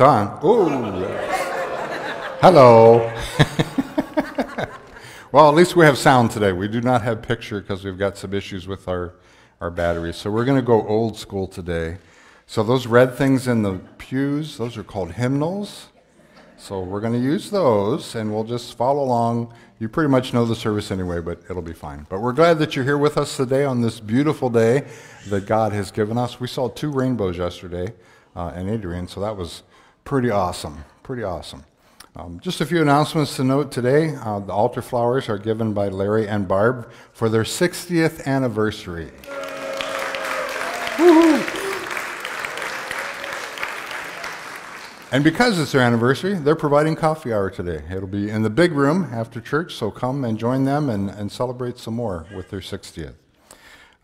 On. Ooh. Hello. well, at least we have sound today. We do not have picture because we've got some issues with our, our batteries. So we're going to go old school today. So those red things in the pews, those are called hymnals. So we're going to use those and we'll just follow along. You pretty much know the service anyway, but it'll be fine. But we're glad that you're here with us today on this beautiful day that God has given us. We saw two rainbows yesterday uh, in Adrian, so that was pretty awesome. Pretty awesome. Um, just a few announcements to note today. Uh, the altar flowers are given by Larry and Barb for their 60th anniversary. And because it's their anniversary, they're providing coffee hour today. It'll be in the big room after church, so come and join them and, and celebrate some more with their 60th.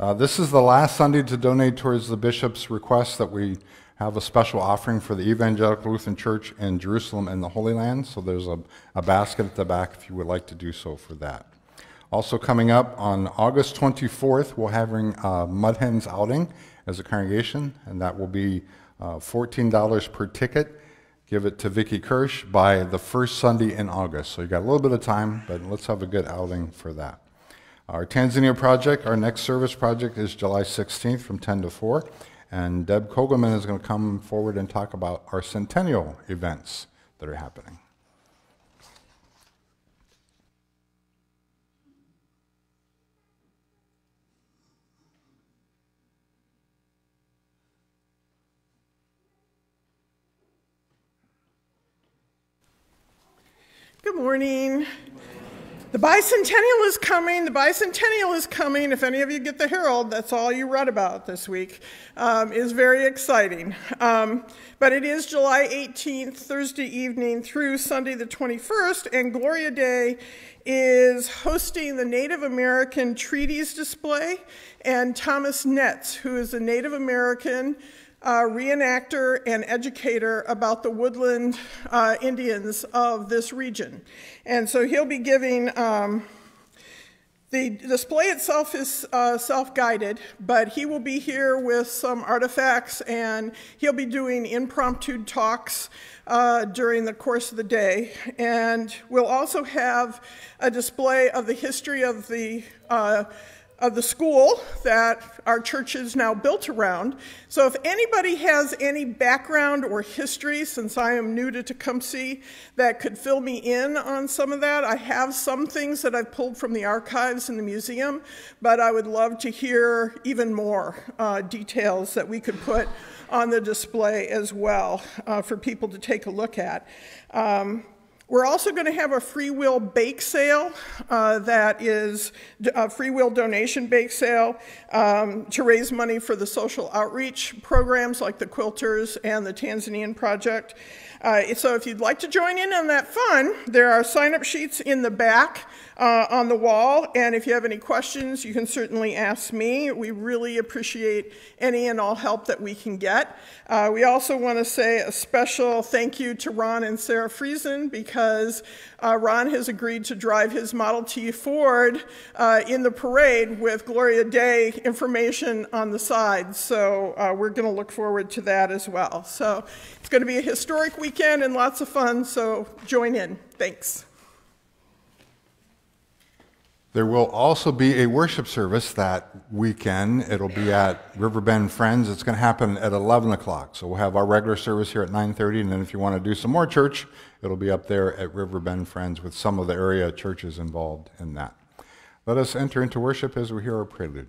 Uh, this is the last Sunday to donate towards the bishop's request that we have a special offering for the Evangelical Lutheran Church in Jerusalem and the Holy Land. So there's a, a basket at the back if you would like to do so for that. Also coming up on August 24th, we're having a Mud Hens outing as a congregation, and that will be uh, $14 per ticket give it to Vicki Kirsch by the first Sunday in August. So you got a little bit of time, but let's have a good outing for that. Our Tanzania project, our next service project is July 16th from 10 to 4. And Deb Kogelman is going to come forward and talk about our centennial events that are happening. Good morning. The bicentennial is coming. The bicentennial is coming. If any of you get the Herald, that's all you read about this week. Um, is very exciting. Um, but it is July 18th, Thursday evening through Sunday the 21st, and Gloria Dei is hosting the Native American Treaties display. And Thomas Netz, who is a Native American uh, reenactor and educator about the woodland uh, Indians of this region. And so he'll be giving, um, the display itself is uh, self-guided, but he will be here with some artifacts and he'll be doing impromptu talks uh, during the course of the day. And we'll also have a display of the history of the uh, of the school that our church is now built around. So if anybody has any background or history, since I am new to Tecumseh, that could fill me in on some of that, I have some things that I've pulled from the archives in the museum, but I would love to hear even more uh, details that we could put on the display as well uh, for people to take a look at. Um, we're also going to have a free will bake sale uh, that is a free will donation bake sale um, to raise money for the social outreach programs like the Quilters and the Tanzanian Project. Uh, so if you'd like to join in on that fun, there are sign-up sheets in the back uh, on the wall, and if you have any questions, you can certainly ask me. We really appreciate any and all help that we can get. Uh, we also want to say a special thank you to Ron and Sarah Friesen because uh, Ron has agreed to drive his Model T Ford uh, in the parade with Gloria Dei information on the side. So uh, we're going to look forward to that as well. So it's going to be a historic weekend and lots of fun, so join in. Thanks. There will also be a worship service that weekend. It'll be at Riverbend Friends. It's going to happen at 11 o'clock. So we'll have our regular service here at 9:30, and then if you want to do some more church, it'll be up there at Riverbend Friends with some of the area churches involved in that. Let us enter into worship as we hear our prelude.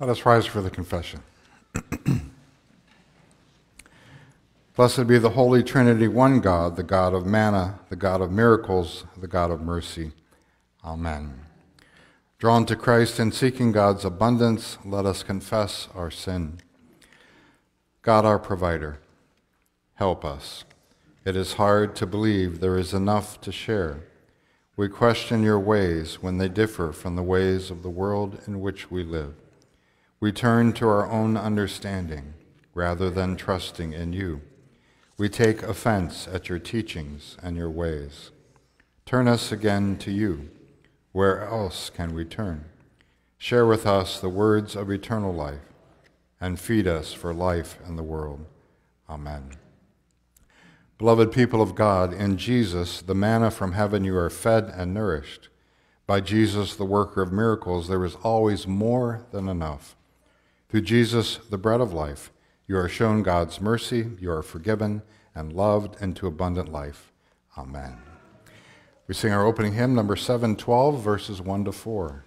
Let us rise for the confession. Blessed be the Holy Trinity, one God, the God of manna, the God of miracles, the God of mercy. Amen. Drawn to Christ and seeking God's abundance, let us confess our sin. God, our provider, help us. It is hard to believe there is enough to share. We question your ways when they differ from the ways of the world in which we live. We turn to our own understanding rather than trusting in you. We take offense at your teachings and your ways. Turn us again to you. Where else can we turn? Share with us the words of eternal life and feed us for life in the world. Amen. Beloved people of God, in Jesus, the manna from heaven, you are fed and nourished. By Jesus, the worker of miracles, there is always more than enough. Through Jesus, the bread of life, you are shown God's mercy, you are forgiven and loved into abundant life. Amen. We sing our opening hymn, number 712, verses 1 to 4.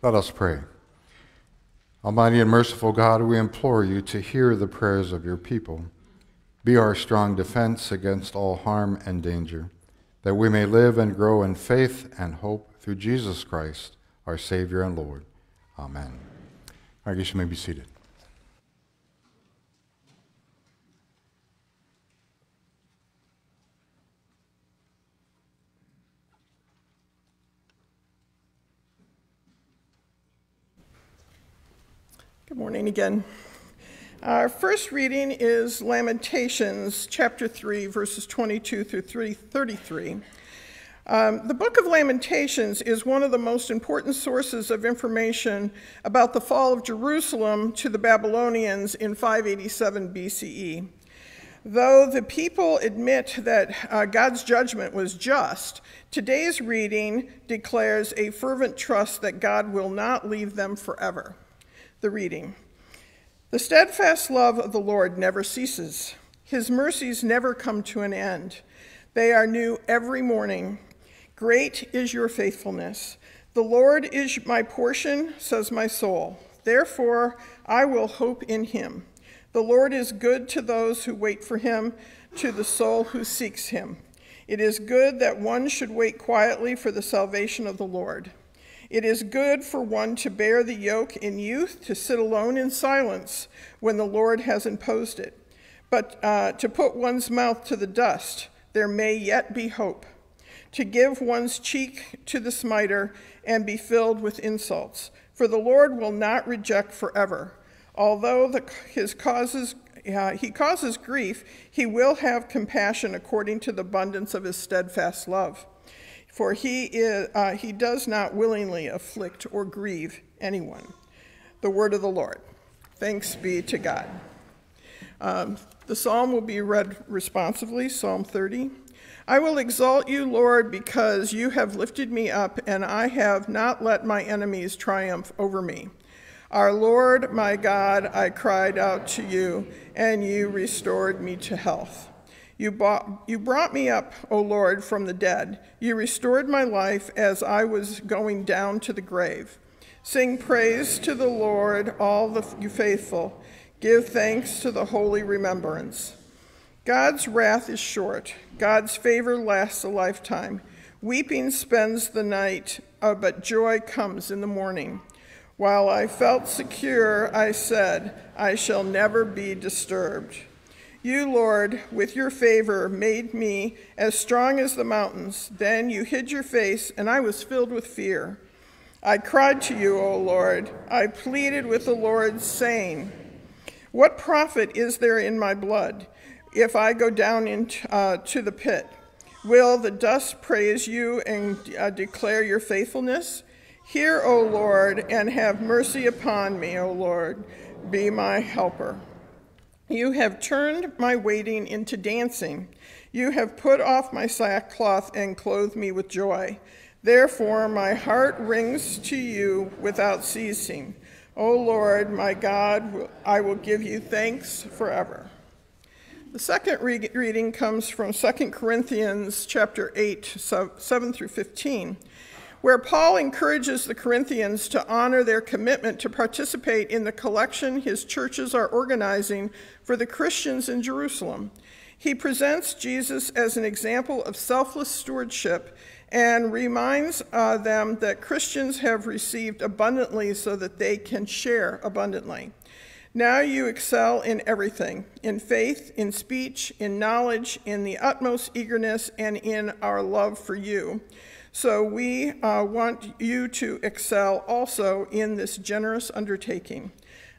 Let us pray. Almighty and merciful God, we implore you to hear the prayers of your people. Be our strong defense against all harm and danger, that we may live and grow in faith and hope through Jesus Christ, our Savior and Lord. Amen. I guess you may be seated. Good morning again. Our first reading is Lamentations chapter 3, verses 22 through 33. Um, the book of Lamentations is one of the most important sources of information about the fall of Jerusalem to the Babylonians in 587 BCE. Though the people admit that uh, God's judgment was just, today's reading declares a fervent trust that God will not leave them forever. The reading The steadfast love of the Lord never ceases, His mercies never come to an end. They are new every morning. Great is your faithfulness. The Lord is my portion, says my soul. Therefore, I will hope in him. The Lord is good to those who wait for him, to the soul who seeks him. It is good that one should wait quietly for the salvation of the Lord. It is good for one to bear the yoke in youth, to sit alone in silence when the Lord has imposed it. But uh, to put one's mouth to the dust, there may yet be hope. To give one's cheek to the smiter and be filled with insults. For the Lord will not reject forever. Although the, his causes, uh, he causes grief, he will have compassion according to the abundance of his steadfast love. For he, is, uh, he does not willingly afflict or grieve anyone. The word of the Lord. Thanks be to God. Um, the psalm will be read responsively Psalm 30. I will exalt you, Lord, because you have lifted me up, and I have not let my enemies triumph over me. Our Lord, my God, I cried out to you, and you restored me to health. You, bought, you brought me up, O Lord, from the dead. You restored my life as I was going down to the grave. Sing praise to the Lord, all the you faithful. Give thanks to the holy remembrance. God's wrath is short. God's favor lasts a lifetime. Weeping spends the night, uh, but joy comes in the morning. While I felt secure, I said, I shall never be disturbed. You, Lord, with your favor, made me as strong as the mountains. Then you hid your face, and I was filled with fear. I cried to you, O Lord. I pleaded with the Lord, saying, What profit is there in my blood if I go down into uh, to the pit? Will the dust praise you and uh, declare your faithfulness? Hear, O Lord, and have mercy upon me, O Lord. Be my helper. You have turned my waiting into dancing. You have put off my sackcloth and clothed me with joy. Therefore, my heart rings to you without ceasing. O Lord, my God, I will give you thanks forever. The second re- reading comes from 2 Corinthians chapter 8, 7 through 15 where Paul encourages the Corinthians to honor their commitment to participate in the collection his churches are organizing for the Christians in Jerusalem. He presents Jesus as an example of selfless stewardship and reminds uh, them that Christians have received abundantly so that they can share abundantly. Now you excel in everything in faith, in speech, in knowledge, in the utmost eagerness, and in our love for you. So we uh, want you to excel also in this generous undertaking.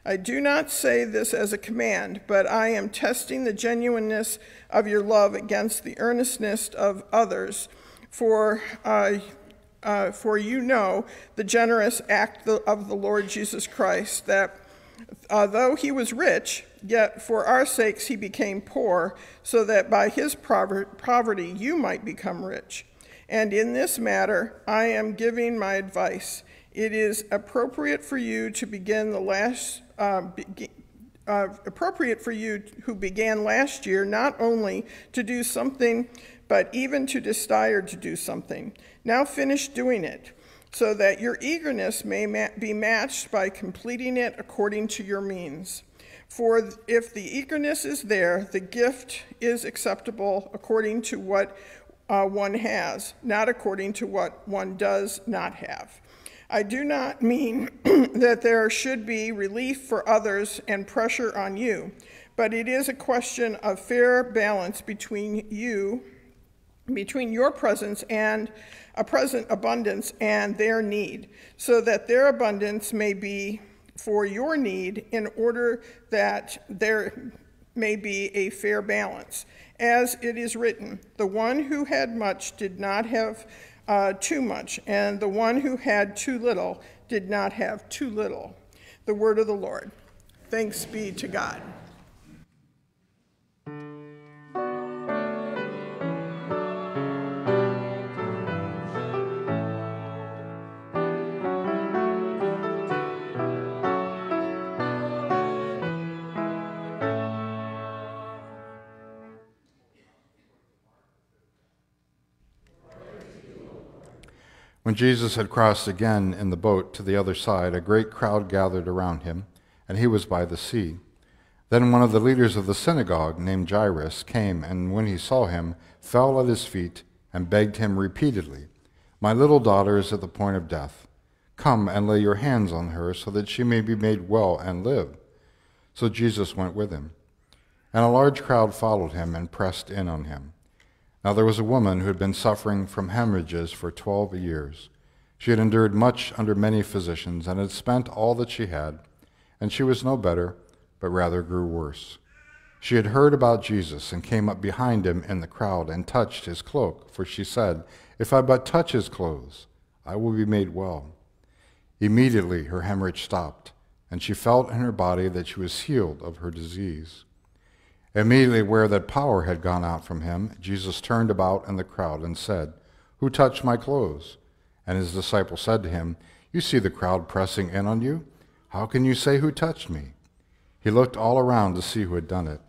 I do not say this as a command, but I am testing the genuineness of your love against the earnestness of others, for, uh, uh, for you know the generous act of the Lord Jesus Christ, that uh, though he was rich, yet for our sakes he became poor, so that by his poverty you might become rich. And in this matter, I am giving my advice. It is appropriate for you to begin the last, uh, be, uh, appropriate for you who began last year not only to do something, but even to desire to do something. Now finish doing it, so that your eagerness may ma- be matched by completing it according to your means. For if the eagerness is there, the gift is acceptable according to what uh, one has, not according to what one does not have. I do not mean that there should be relief for others and pressure on you, but it is a question of fair balance between you, between your presence and a present abundance and their need, so that their abundance may be for your need in order that there may be a fair balance as it is written, the one who had much did not have uh, too much, and the one who had too little did not have too little. The word of the Lord. Thanks be to God. When Jesus had crossed again in the boat to the other side, a great crowd gathered around him, and he was by the sea. Then one of the leaders of the synagogue, named Jairus, came, and when he saw him, fell at his feet and begged him repeatedly, My little daughter is at the point of death. Come and lay your hands on her, so that she may be made well and live. So Jesus went with him. And a large crowd followed him and pressed in on him. Now there was a woman who had been suffering from hemorrhages for twelve years. She had endured much under many physicians and had spent all that she had, and she was no better but rather grew worse. She had heard about Jesus and came up behind him in the crowd and touched his cloak, for she said, If I but touch his clothes, I will be made well. Immediately her hemorrhage stopped, and she felt in her body that she was healed of her disease. Immediately, where that power had gone out from him, Jesus turned about in the crowd and said, Who touched my clothes? And his disciples said to him, You see the crowd pressing in on you. How can you say, Who touched me? He looked all around to see who had done it.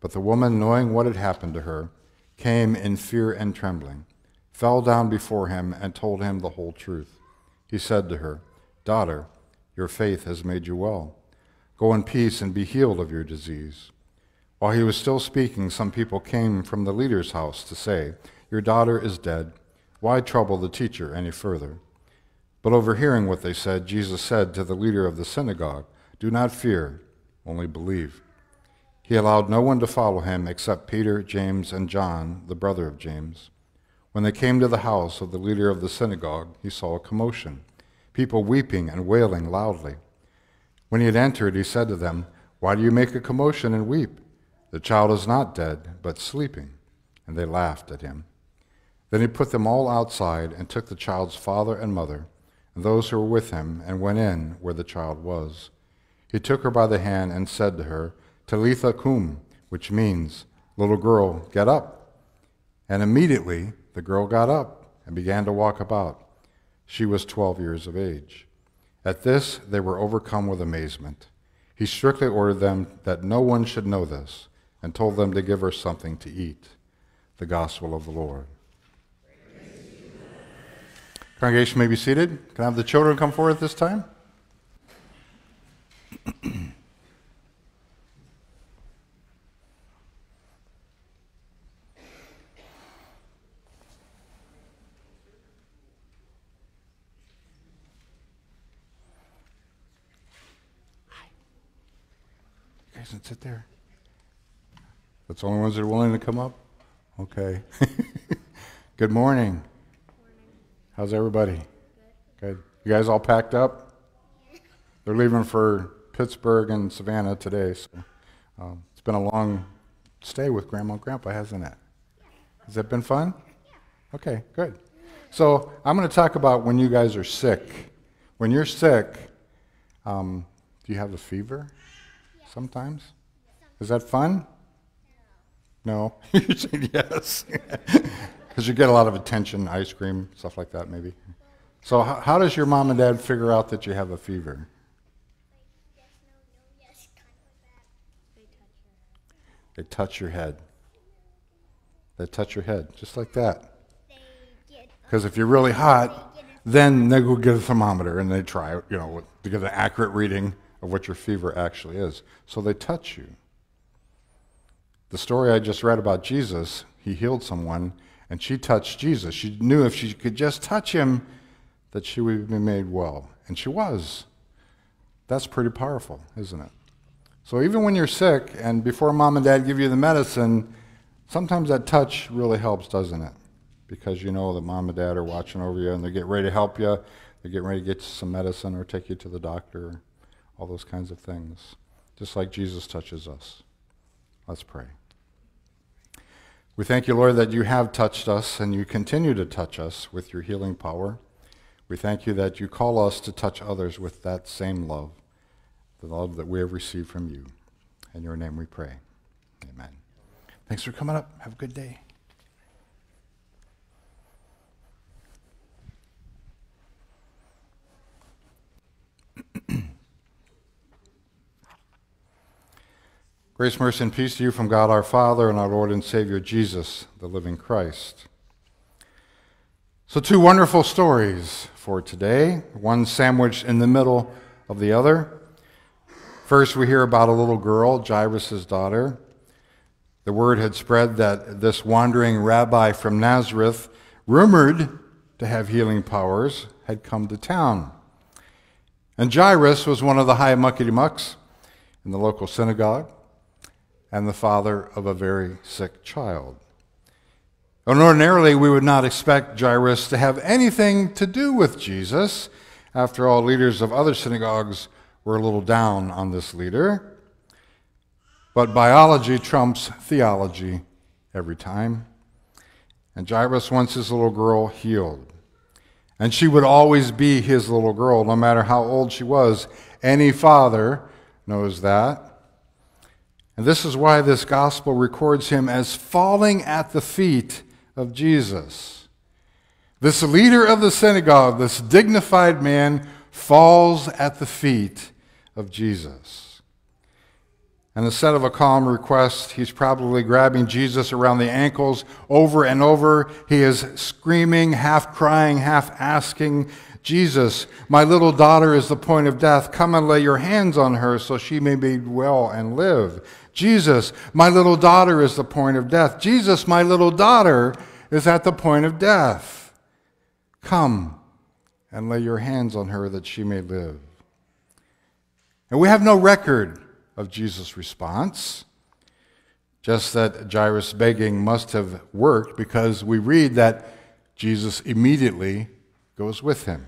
But the woman, knowing what had happened to her, came in fear and trembling, fell down before him, and told him the whole truth. He said to her, Daughter, your faith has made you well. Go in peace and be healed of your disease. While he was still speaking, some people came from the leader's house to say, Your daughter is dead. Why trouble the teacher any further? But overhearing what they said, Jesus said to the leader of the synagogue, Do not fear only believe. He allowed no one to follow him except Peter, James, and John, the brother of James. When they came to the house of the leader of the synagogue, he saw a commotion, people weeping and wailing loudly. When he had entered, he said to them, Why do you make a commotion and weep? The child is not dead, but sleeping. And they laughed at him. Then he put them all outside and took the child's father and mother and those who were with him and went in where the child was. He took her by the hand and said to her, Talitha cum, which means, Little girl, get up. And immediately the girl got up and began to walk about. She was 12 years of age. At this, they were overcome with amazement. He strictly ordered them that no one should know this and told them to give her something to eat. The Gospel of the Lord. Congregation may be seated. Can I have the children come forward at this time? You guys can sit there. That's the only ones that are willing to come up? Okay. Good morning. How's everybody? Good. You guys all packed up? They're leaving for Pittsburgh and Savannah today, so um, it's been a long stay with Grandma and Grandpa, hasn't it? Has that been fun? Okay, good. So I'm going to talk about when you guys are sick. When you're sick, um, do you have a fever? Sometimes. Is that fun? No. you said yes. Because you get a lot of attention, ice cream, stuff like that, maybe. So, how, how does your mom and dad figure out that you have a fever? They touch your head. They touch your head, just like that. Because if you're really hot, then they go get a thermometer and they try, you know, to get an accurate reading of what your fever actually is. So they touch you. The story I just read about Jesus, he healed someone, and she touched Jesus. She knew if she could just touch him, that she would be made well. And she was. That's pretty powerful, isn't it? So even when you're sick and before mom and dad give you the medicine, sometimes that touch really helps, doesn't it? Because you know that mom and dad are watching over you and they get ready to help you. They're getting ready to get you some medicine or take you to the doctor, all those kinds of things. Just like Jesus touches us. Let's pray. We thank you, Lord, that you have touched us and you continue to touch us with your healing power. We thank you that you call us to touch others with that same love the love that we have received from you. In your name we pray. Amen. Thanks for coming up. Have a good day. Grace, mercy, and peace to you from God our Father and our Lord and Savior Jesus, the living Christ. So, two wonderful stories for today, one sandwiched in the middle of the other. First, we hear about a little girl, Jairus' daughter. The word had spread that this wandering rabbi from Nazareth, rumored to have healing powers, had come to town. And Jairus was one of the high muckety mucks in the local synagogue and the father of a very sick child. And ordinarily, we would not expect Jairus to have anything to do with Jesus. After all, leaders of other synagogues were a little down on this leader. But biology trumps theology every time. And Jairus wants his little girl healed. And she would always be his little girl, no matter how old she was. Any father knows that. And this is why this gospel records him as falling at the feet of Jesus. This leader of the synagogue, this dignified man, falls at the feet of Jesus. And instead of a calm request, he's probably grabbing Jesus around the ankles over and over. He is screaming, half crying, half asking, Jesus, my little daughter is the point of death. Come and lay your hands on her so she may be well and live. Jesus, my little daughter is the point of death. Jesus, my little daughter is at the point of death. Come and lay your hands on her that she may live. And we have no record of Jesus' response, just that Jairus' begging must have worked because we read that Jesus immediately goes with him.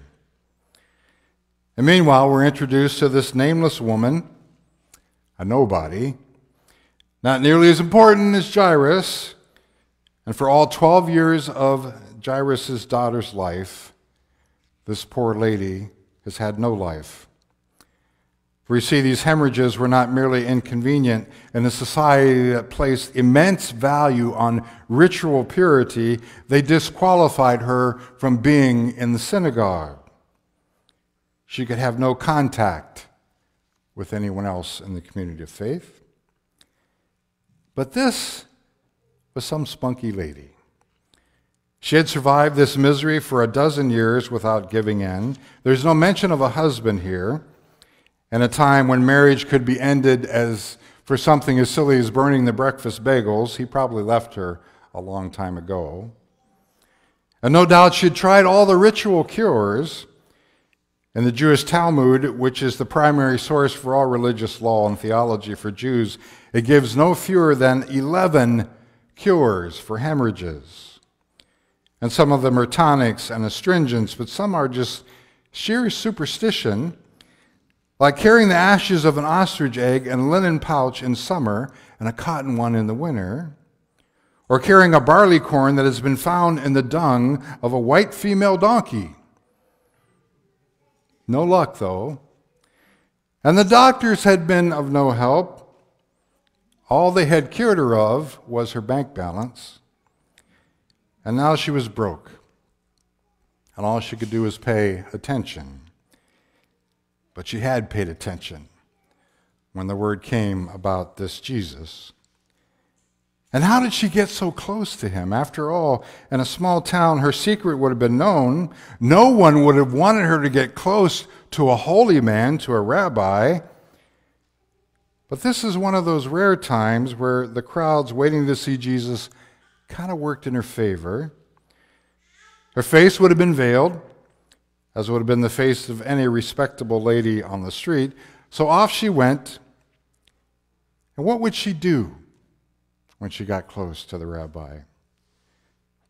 And meanwhile, we're introduced to this nameless woman, a nobody, not nearly as important as Jairus, and for all 12 years of Jairus' daughter's life, this poor lady has had no life. For you see, these hemorrhages were not merely inconvenient in a society that placed immense value on ritual purity, they disqualified her from being in the synagogue. She could have no contact with anyone else in the community of faith. But this was some spunky lady. She had survived this misery for a dozen years without giving in. There's no mention of a husband here, and a time when marriage could be ended as for something as silly as burning the breakfast bagels. He probably left her a long time ago. And no doubt she'd tried all the ritual cures. In the Jewish Talmud, which is the primary source for all religious law and theology for Jews, it gives no fewer than 11 cures for hemorrhages. And some of them are tonics and astringents, but some are just sheer superstition, like carrying the ashes of an ostrich egg in a linen pouch in summer and a cotton one in the winter, or carrying a barley corn that has been found in the dung of a white female donkey. No luck, though. And the doctors had been of no help. All they had cured her of was her bank balance. And now she was broke. And all she could do was pay attention. But she had paid attention when the word came about this Jesus. And how did she get so close to him? After all, in a small town, her secret would have been known. No one would have wanted her to get close to a holy man, to a rabbi. But this is one of those rare times where the crowds waiting to see Jesus kind of worked in her favor. Her face would have been veiled, as would have been the face of any respectable lady on the street. So off she went. And what would she do when she got close to the rabbi?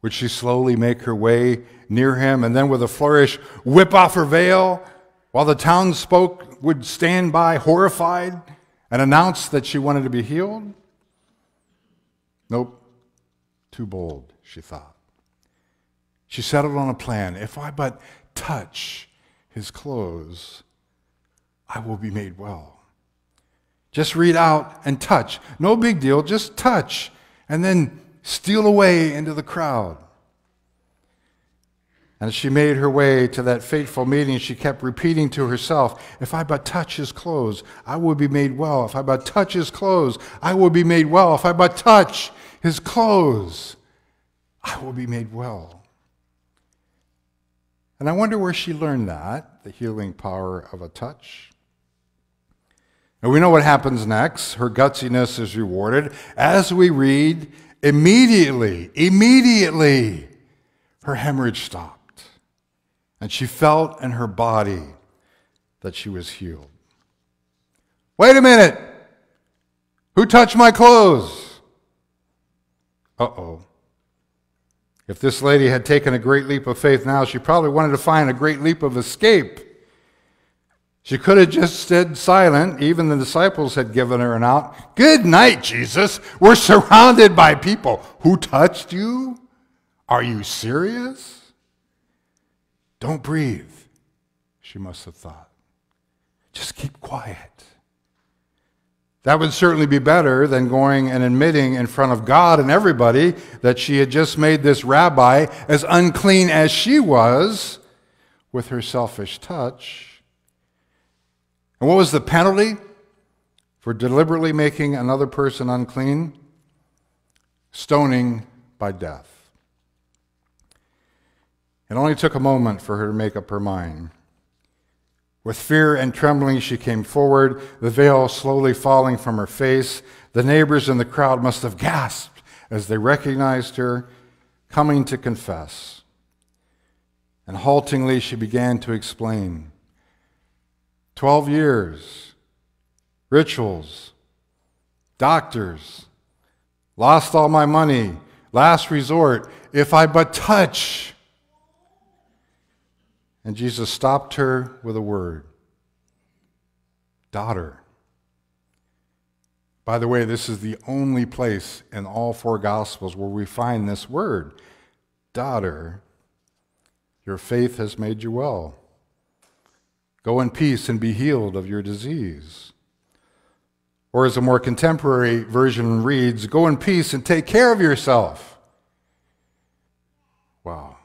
Would she slowly make her way near him and then, with a flourish, whip off her veil while the townsfolk would stand by horrified? and announce that she wanted to be healed? Nope, too bold, she thought. She settled on a plan. If I but touch his clothes, I will be made well. Just read out and touch. No big deal, just touch. And then steal away into the crowd. And as she made her way to that fateful meeting, she kept repeating to herself, If I but touch his clothes, I will be made well. If I but touch his clothes, I will be made well. If I but touch his clothes, I will be made well. And I wonder where she learned that, the healing power of a touch. And we know what happens next. Her gutsiness is rewarded. As we read, immediately, immediately, her hemorrhage stopped. And she felt in her body that she was healed. Wait a minute! Who touched my clothes? Uh oh. If this lady had taken a great leap of faith now, she probably wanted to find a great leap of escape. She could have just stayed silent. Even the disciples had given her an out. Good night, Jesus. We're surrounded by people. Who touched you? Are you serious? Don't breathe, she must have thought. Just keep quiet. That would certainly be better than going and admitting in front of God and everybody that she had just made this rabbi as unclean as she was with her selfish touch. And what was the penalty for deliberately making another person unclean? Stoning by death. It only took a moment for her to make up her mind. With fear and trembling, she came forward, the veil slowly falling from her face. The neighbors in the crowd must have gasped as they recognized her coming to confess. And haltingly, she began to explain Twelve years, rituals, doctors, lost all my money, last resort, if I but touch. And Jesus stopped her with a word. Daughter. By the way, this is the only place in all four Gospels where we find this word Daughter, your faith has made you well. Go in peace and be healed of your disease. Or, as a more contemporary version reads, Go in peace and take care of yourself. Wow.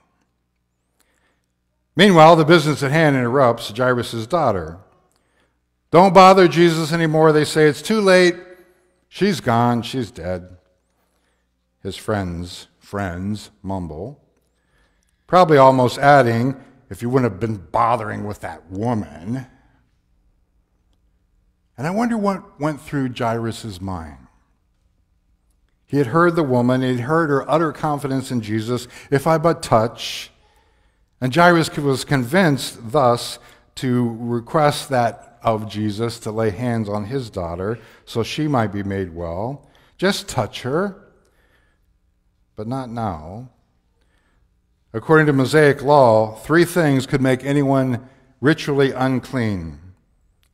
Meanwhile, the business at hand interrupts Jairus' daughter. Don't bother Jesus anymore. They say it's too late. She's gone. She's dead. His friends, friends, mumble. Probably almost adding, if you wouldn't have been bothering with that woman. And I wonder what went through Jairus' mind. He had heard the woman, he had heard her utter confidence in Jesus. If I but touch, and Jairus was convinced thus to request that of Jesus to lay hands on his daughter so she might be made well. Just touch her, but not now. According to Mosaic law, three things could make anyone ritually unclean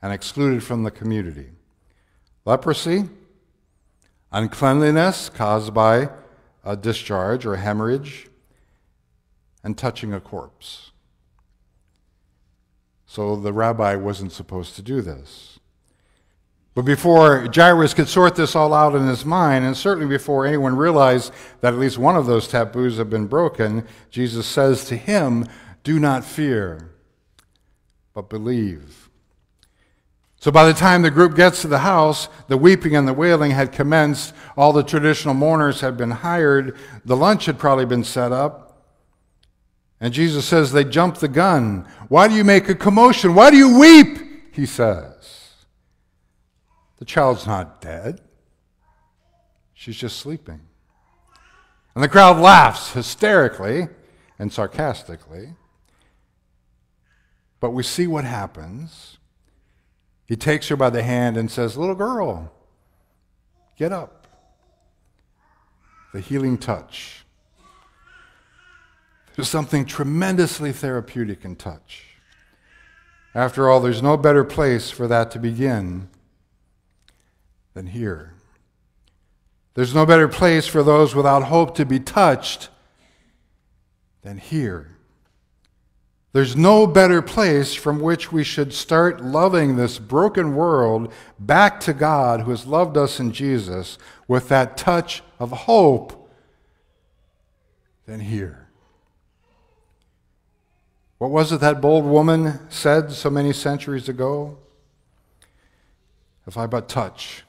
and excluded from the community leprosy, uncleanliness caused by a discharge or hemorrhage, and touching a corpse. So the rabbi wasn't supposed to do this. But before Jairus could sort this all out in his mind, and certainly before anyone realized that at least one of those taboos had been broken, Jesus says to him, Do not fear, but believe. So by the time the group gets to the house, the weeping and the wailing had commenced. All the traditional mourners had been hired. The lunch had probably been set up. And Jesus says they jumped the gun. Why do you make a commotion? Why do you weep? He says. The child's not dead. She's just sleeping. And the crowd laughs hysterically and sarcastically. But we see what happens. He takes her by the hand and says, Little girl, get up. The healing touch there's something tremendously therapeutic in touch. After all, there's no better place for that to begin than here. There's no better place for those without hope to be touched than here. There's no better place from which we should start loving this broken world back to God who has loved us in Jesus with that touch of hope than here. What was it that bold woman said so many centuries ago? If I but touch,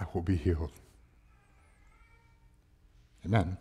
I will be healed. Amen.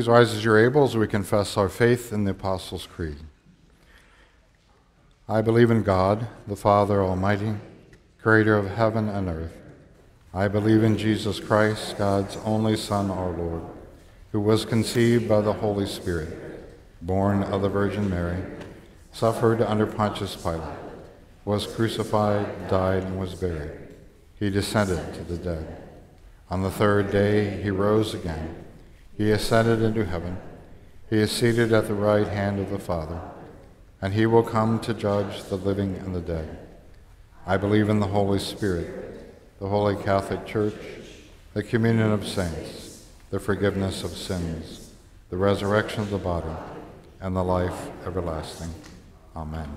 Please rise as you're able as we confess our faith in the Apostles' Creed. I believe in God, the Father Almighty, creator of heaven and earth. I believe in Jesus Christ, God's only Son, our Lord, who was conceived by the Holy Spirit, born of the Virgin Mary, suffered under Pontius Pilate, was crucified, died, and was buried. He descended to the dead. On the third day he rose again. He ascended into heaven. He is seated at the right hand of the Father, and he will come to judge the living and the dead. I believe in the Holy Spirit, the Holy Catholic Church, the communion of saints, the forgiveness of sins, the resurrection of the body, and the life everlasting. Amen.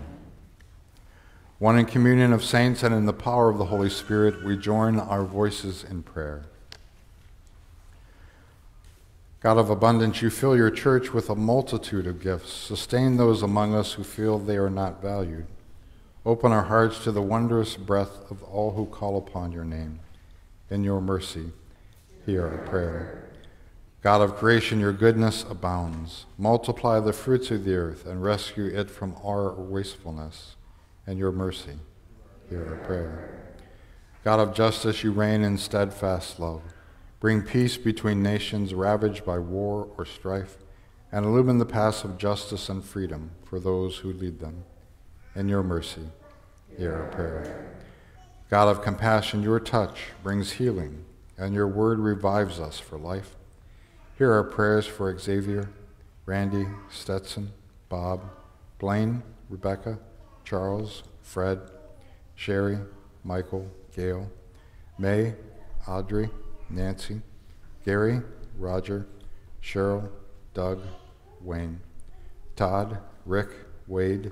One in communion of saints and in the power of the Holy Spirit, we join our voices in prayer. God of abundance, you fill your church with a multitude of gifts. Sustain those among us who feel they are not valued. Open our hearts to the wondrous breath of all who call upon your name. In your mercy, hear our prayer. God of creation, your goodness abounds. Multiply the fruits of the earth and rescue it from our wastefulness. In your mercy, hear our prayer. God of justice, you reign in steadfast love. Bring peace between nations ravaged by war or strife, and illumine the paths of justice and freedom for those who lead them. In your mercy, hear our prayer. God of compassion, your touch brings healing, and your word revives us for life. Hear our prayers for Xavier, Randy, Stetson, Bob, Blaine, Rebecca, Charles, Fred, Sherry, Michael, Gail, May, Audrey, Nancy, Gary, Roger, Cheryl, Doug, Wayne, Todd, Rick, Wade,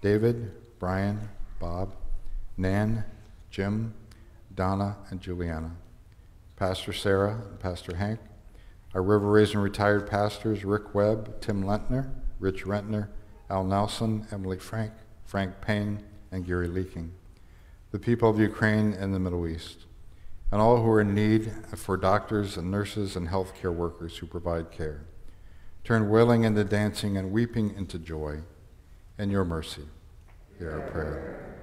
David, Brian, Bob, Nan, Jim, Donna, and Juliana, Pastor Sarah, and Pastor Hank, our River Raising retired pastors Rick Webb, Tim Lentner, Rich Rentner, Al Nelson, Emily Frank, Frank Payne, and Gary Leaking, the people of Ukraine and the Middle East, and all who are in need for doctors and nurses and healthcare workers who provide care. Turn wailing into dancing and weeping into joy. In your mercy, hear our prayer.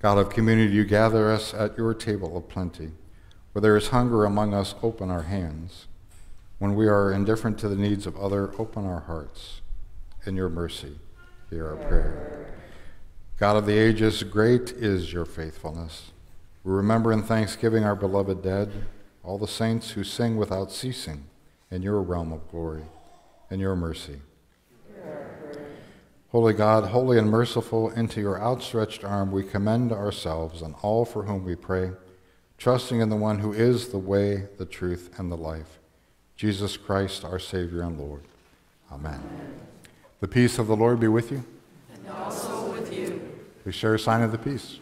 God of community, you gather us at your table of plenty. Where there is hunger among us, open our hands. When we are indifferent to the needs of others, open our hearts. In your mercy, hear our prayer. God of the ages, great is your faithfulness. We remember in thanksgiving our beloved dead, all the saints who sing without ceasing in your realm of glory, in your mercy. Holy God, holy and merciful, into your outstretched arm we commend ourselves and all for whom we pray, trusting in the one who is the way, the truth, and the life, Jesus Christ, our Savior and Lord. Amen. Amen. The peace of the Lord be with you. And also with you. We share a sign of the peace.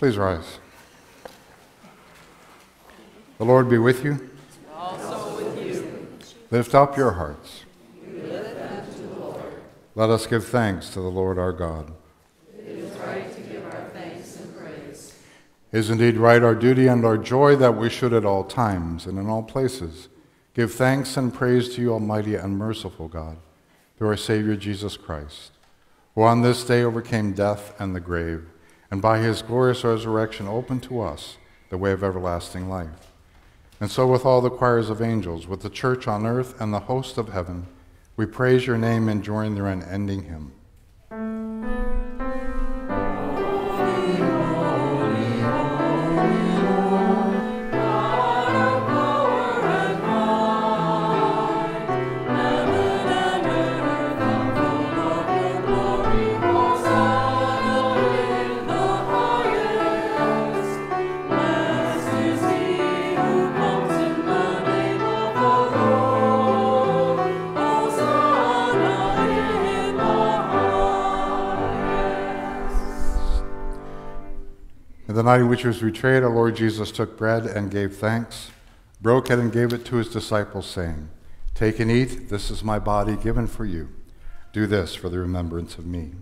Please rise. The Lord be with you. Also with you. Lift up your hearts. Let us give thanks to the Lord our God. It is right to give our thanks and praise. It is indeed right, our duty and our joy, that we should at all times and in all places give thanks and praise to you, Almighty and merciful God, through our Savior Jesus Christ, who on this day overcame death and the grave, and by his glorious resurrection opened to us the way of everlasting life. And so, with all the choirs of angels, with the church on earth and the host of heaven, we praise your name and join their unending hymn. The night in which he was betrayed, our Lord Jesus took bread and gave thanks, broke it and gave it to his disciples, saying, Take and eat, this is my body given for you. Do this for the remembrance of me.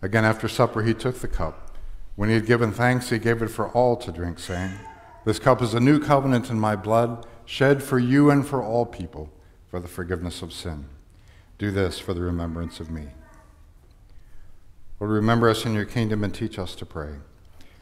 Again, after supper, he took the cup. When he had given thanks, he gave it for all to drink, saying, This cup is a new covenant in my blood, shed for you and for all people for the forgiveness of sin. Do this for the remembrance of me. Lord, remember us in your kingdom and teach us to pray.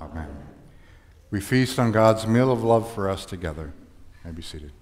Amen. We feast on God's meal of love for us together. May be seated.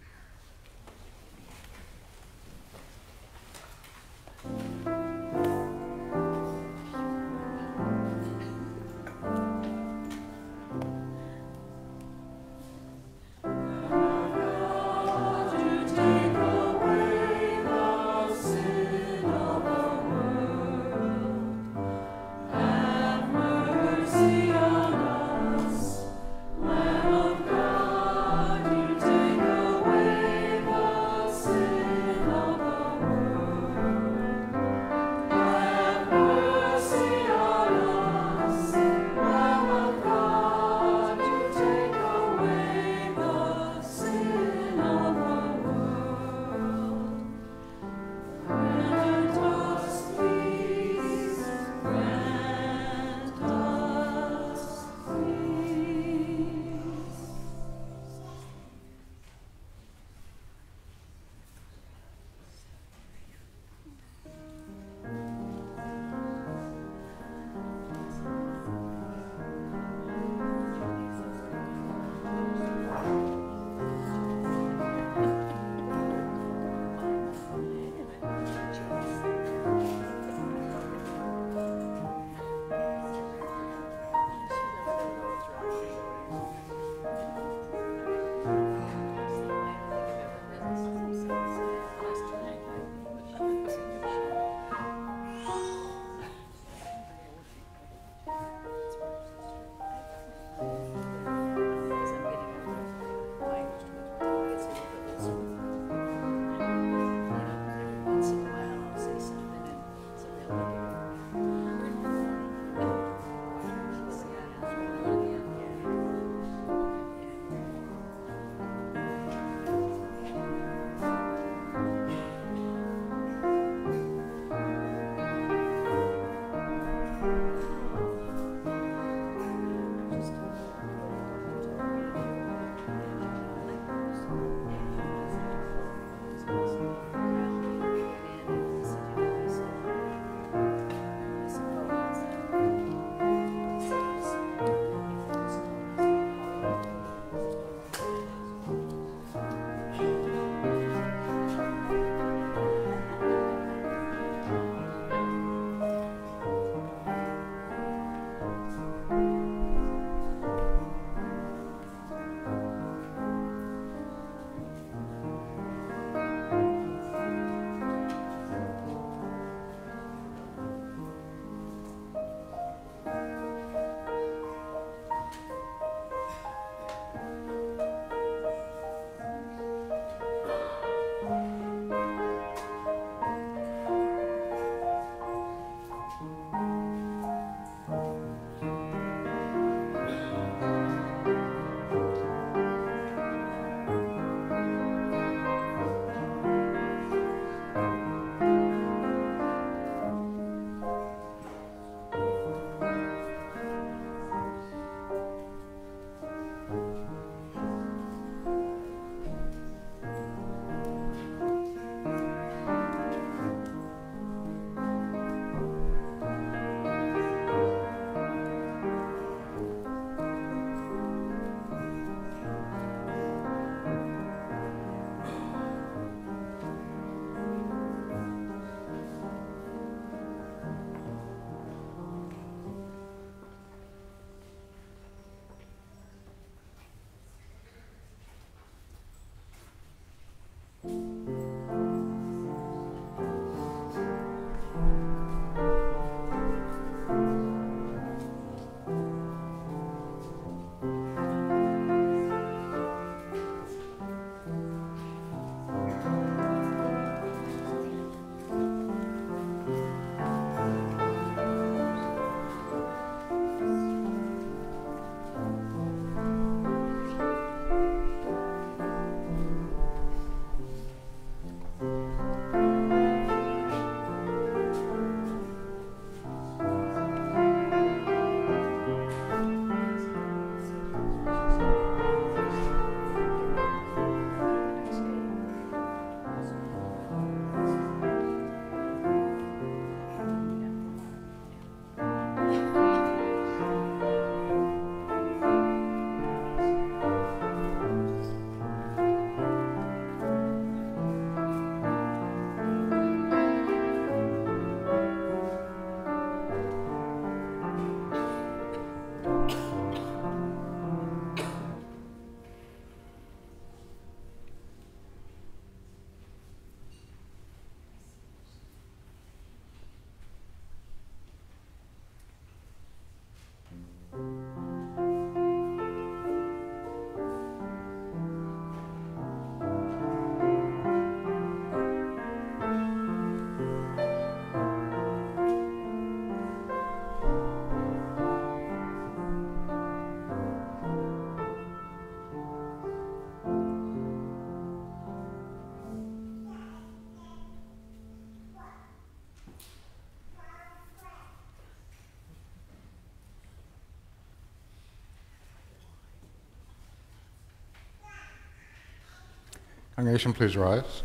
Congregation, please rise.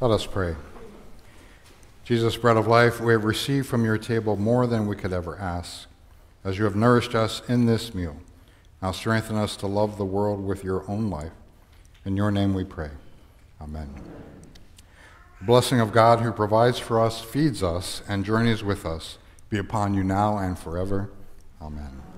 Let us pray. Jesus, bread of life, we have received from your table more than we could ever ask. As you have nourished us in this meal, now strengthen us to love the world with your own life. In your name we pray. Amen. The blessing of God who provides for us, feeds us, and journeys with us be upon you now and forever. Amen.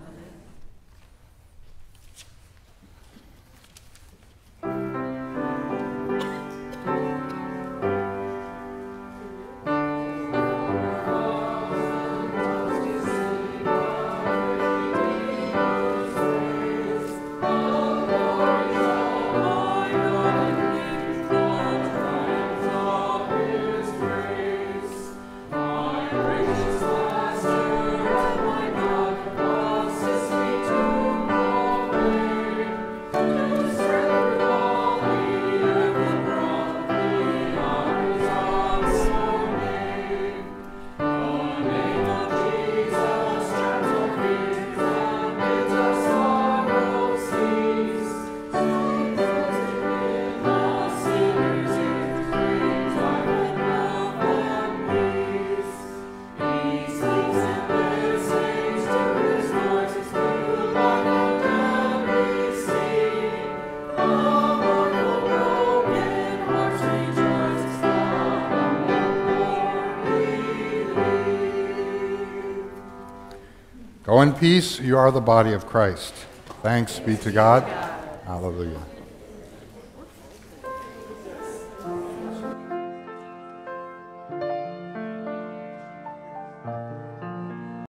Peace. You are the body of Christ. Thanks be to God. Hallelujah.